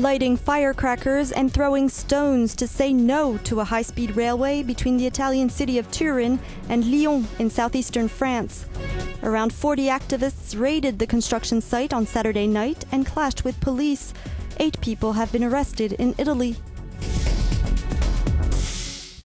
lighting firecrackers and throwing stones to say no to a high speed railway between the Italian city of Turin and Lyon in southeastern France. Around 40 activists raided the construction site on Saturday night and clashed with police. Eight people have been arrested in Italy.